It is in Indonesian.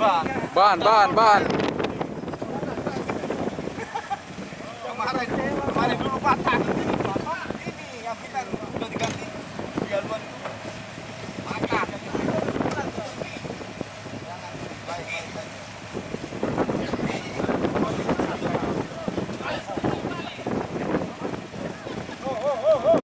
ban. Ban ban kemarin kemarin dulu patah.